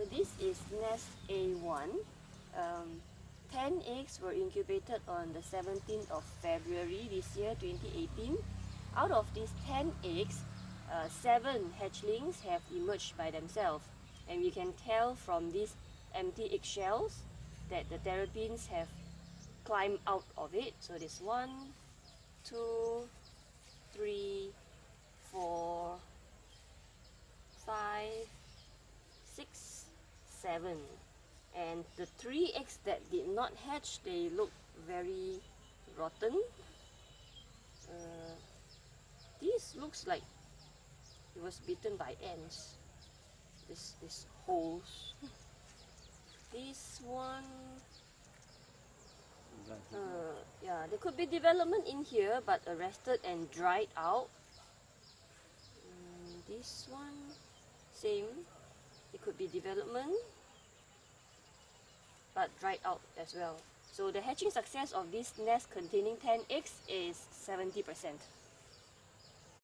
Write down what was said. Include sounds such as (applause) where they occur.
So this is nest A1. Um, 10 eggs were incubated on the 17th of February this year, 2018. Out of these 10 eggs, uh, 7 hatchlings have emerged by themselves. And we can tell from these empty eggshells that the terrapins have climbed out of it. So there's one, two, seven. And the three eggs that did not hatch, they look very rotten. Uh, this looks like it was bitten by ants. This this holes. (laughs) This one, uh, yeah, there could be development in here, but arrested and dried out. Mm, this one, same. It could be development, but dried out as well. So the hatching success of this nest containing 10 eggs is 70%.